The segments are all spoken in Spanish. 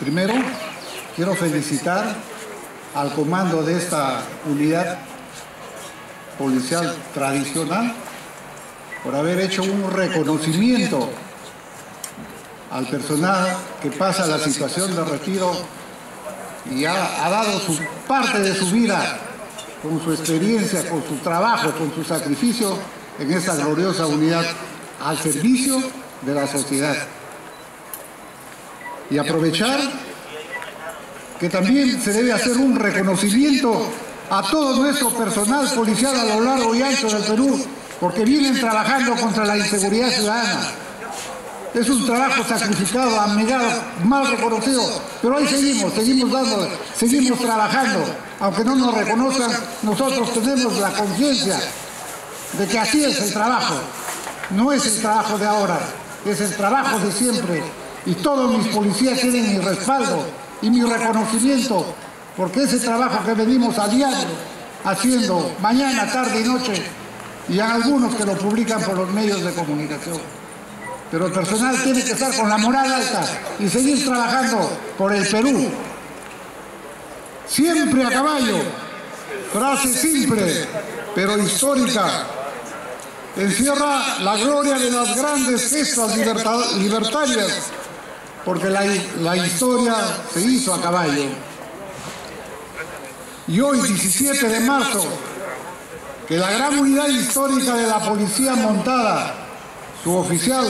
Primero, quiero felicitar al comando de esta unidad policial tradicional por haber hecho un reconocimiento al personal que pasa la situación de retiro y ha, dado su parte de su vida con su experiencia, con su trabajo, con su sacrificio en esta gloriosa unidad al servicio de la sociedad. Y aprovechar que también se debe hacer un reconocimiento a todo nuestro personal policial a lo largo y ancho del Perú, porque vienen trabajando contra la inseguridad ciudadana. Es un trabajo sacrificado, abnegado, mal reconocido, pero ahí seguimos, seguimos dando, seguimos trabajando. Aunque no nos reconozcan, nosotros tenemos la conciencia de que así es el trabajo. No es el trabajo de ahora, es el trabajo de siempre. Y todos mis policías tienen mi respaldo y mi reconocimiento, porque ese trabajo que venimos a diario haciendo, mañana, tarde y noche, y hay algunos que lo publican por los medios de comunicación. Pero el personal tiene que estar con la moral alta y seguir trabajando por el Perú. Siempre a caballo. Frase simple, pero histórica. Encierra la gloria de las grandes gestas libertarias, porque la, la historia se hizo a caballo. Y hoy, 17 de marzo, que la gran unidad histórica de la Policía Montada, su oficial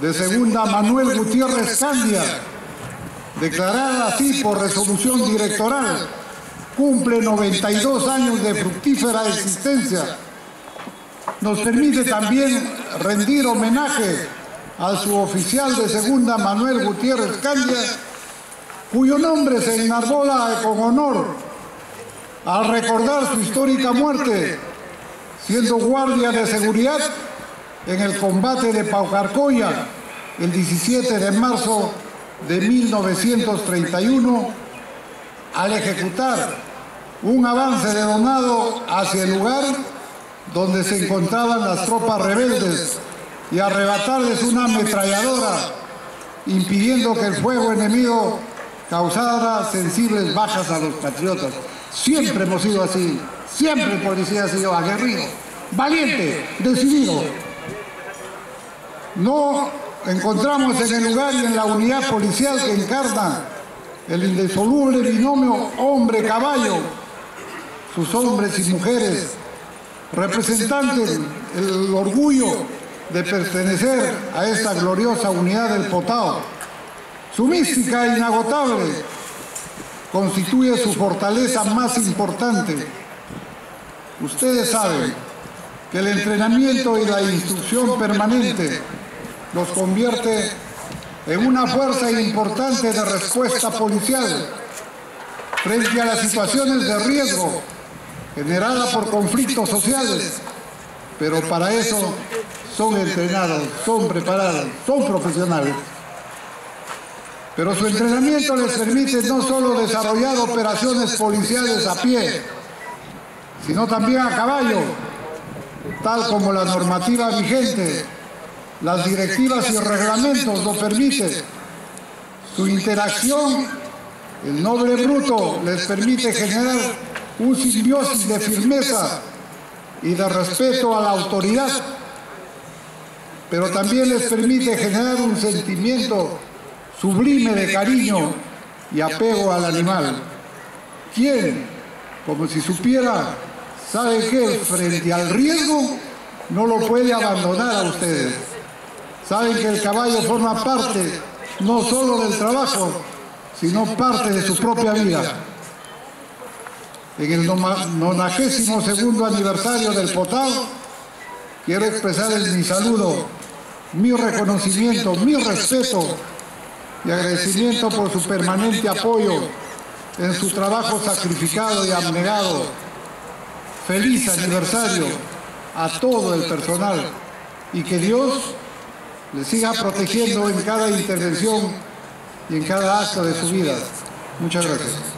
de segunda Manuel Gutiérrez Candia, declarada así por resolución directoral, cumple 92 años de fructífera existencia. Nos permite también rendir homenaje al suboficial de segunda Manuel Gutiérrez Candia, cuyo nombre se enarbola con honor al recordar su histórica muerte, siendo guardia de seguridad en el combate de Paucarcoya el 17 de marzo de 1931 al ejecutar un avance de Donado hacia el lugar donde se encontraban las tropas rebeldes y arrebatarles una ametralladora impidiendo que el fuego enemigo causara sensibles bajas a los patriotas. Siempre hemos sido así, siempre el policía ha sido aguerrido, valiente, decidido. No encontramos en el lugar y en la unidad policial que encarna el indisoluble binomio hombre-caballo, sus hombres y mujeres, representantes el orgullo de pertenecer a esta gloriosa unidad del Potao. Su mística inagotable constituye su fortaleza más importante. Ustedes saben que el entrenamiento y la instrucción permanente los convierte en una fuerza importante de respuesta policial frente a las situaciones de riesgo generadas por conflictos sociales. Pero para eso son entrenados, son preparados, son profesionales. Pero su entrenamiento les permite no solo desarrollar operaciones policiales a pie, sino también a caballo, tal como la normativa vigente las directivas y reglamentos lo permiten. Su interacción, el noble bruto, les permite generar un simbiosis de firmeza y de respeto a la autoridad, pero también les permite generar un sentimiento sublime de cariño y apego al animal. ¿Quién, como si supiera, sabe que frente al riesgo no lo puede abandonar a ustedes? Saben que el caballo forma parte no solo del trabajo, sino parte de su propia vida. En el 92 aniversario del Potao, quiero expresar mi saludo, mi reconocimiento, mi respeto y agradecimiento por su permanente apoyo en su trabajo sacrificado y abnegado. Feliz aniversario a todo el personal y que Dios le siga protegiendo en cada intervención y en cada acto de su vida. Muchas gracias.